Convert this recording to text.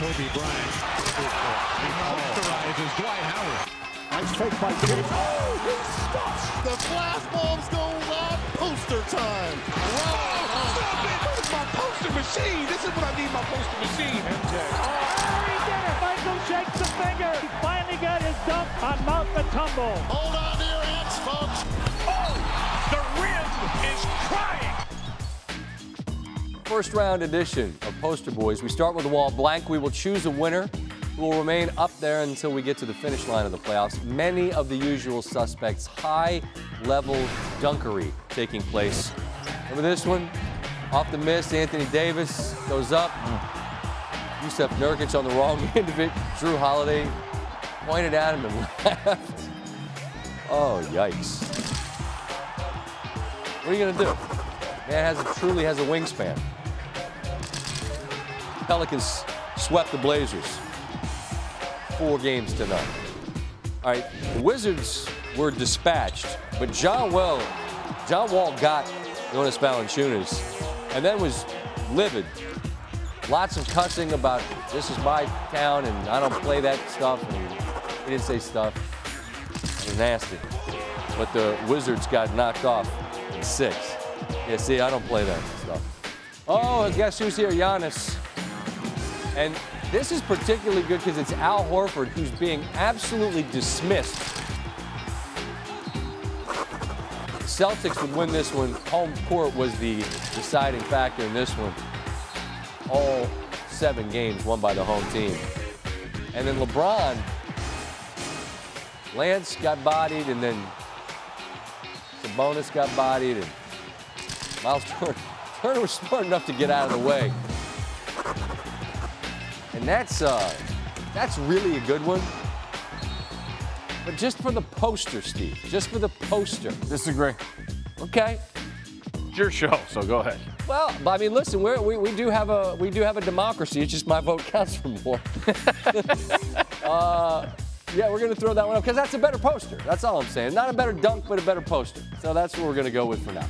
Kobe Bryant. He posterizes Dwight Howard. Nice fake by James. Oh, he's stuffed. The flash bombs go live. Poster time. Wow. Stop it. This is my poster machine. This is what I need my poster machine. MJ. Oh, he did it. Michael shakes the finger. He finally got his dunk on Mutombo. Hold on to your hats, folks. First round edition of Poster Boys. We start with the wall blank. We will choose a winner who will remain up there until we get to the finish line of the playoffs. Many of the usual suspects, high level dunkery taking place. Remember this one? Off the miss, Anthony Davis goes up. Jusuf Nurkic on the wrong end of it. Jrue Holiday pointed at him and left. Oh, yikes. What are you going to do? Man has a, truly has a wingspan. Pelicans swept the Blazers. Four games to none. All right, the Wizards were dispatched, but John Wall, John Wall got Jonas Valanciunas, and then was livid. Lots of cussing about this is my town and I don't play that stuff. And he didn't say stuff. It was nasty. But the Wizards got knocked off in six. Yeah, see, I don't play that stuff. Oh, guess who's here? Giannis. And this is particularly good because it's Al Horford who's being absolutely dismissed. Celtics would win this one. Home court was the deciding factor in this one. All seven games won by the home team. And then LeBron, Lance got bodied, and then Sabonis got bodied, and Miles Turner, Turner was smart enough to get out of the way. And that's uh, that's really a good one. But just for the poster, Steve. Just for the poster. Disagree. Okay. It's your show, so go ahead. Well, I mean, listen, we're, we we do have a we do have a democracy. It's just my vote counts for more. uh, yeah, we're gonna throw that one up because that's a better poster. That's all I'm saying. Not a better dunk, but a better poster. So that's what we're gonna go with for now.